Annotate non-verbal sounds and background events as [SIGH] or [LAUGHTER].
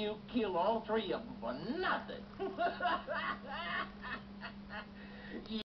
you kill all three of them for nothing. [LAUGHS]